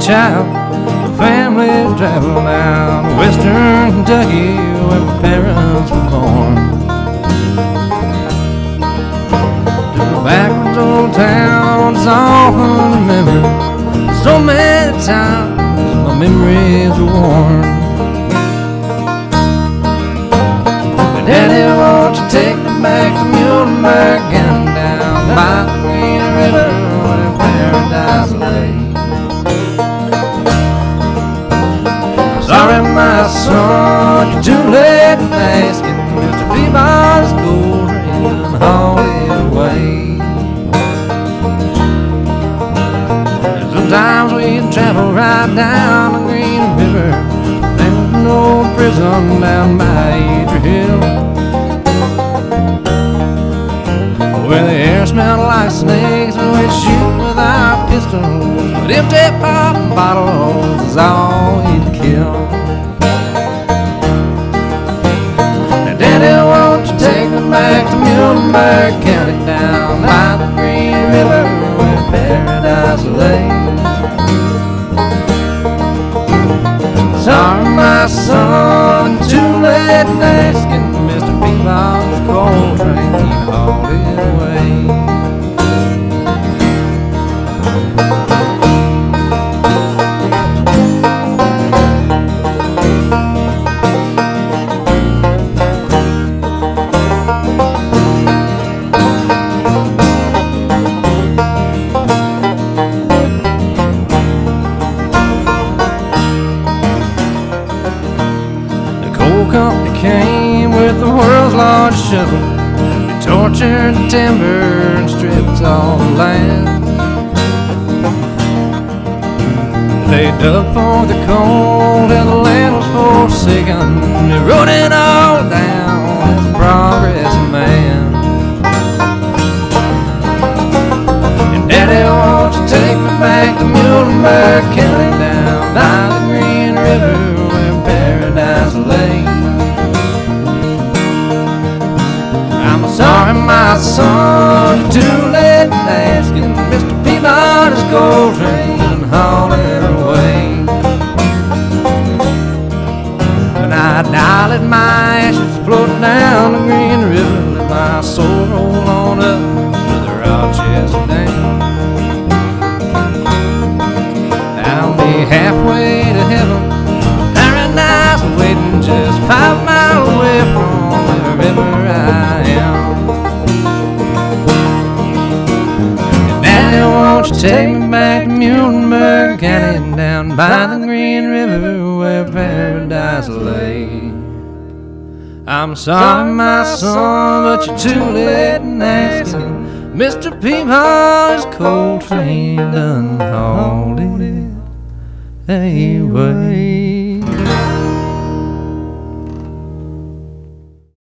child. Family traveled down western Kentucky where my parents were born. To the backwards old town, it's often remembered. So many times my memories are worn. Son, too late in asking Mr. Peabody's gold ring and haul away. Sometimes we travel right down the Green River. There's no prison down by Adria Hill. Where the air smelled like snakes and we shoot with our pistols. But empty pop bottles is all Muhlenberg County down by the Green River where paradise lay? Sorry, my son, too late in asking Mr. Peabody's coal train hauled it away. Company came with the world's largest shovel. They tortured the timber and stripped all the land. They dug for the coal till the land was forsaken. They wrote it all down as progress man. And Daddy, won't you take me back to Muhlenberg County my son, too late in asking Mr. Peabody's gold train and haul it away. When I die, let my ashes float down the Green River, let my soul roll on up take me back to Muhlenberg and down by the Green River where paradise lay? I'm sorry, my son, but you're too late in asking. Mr. Peabody's coal train done hauled it away.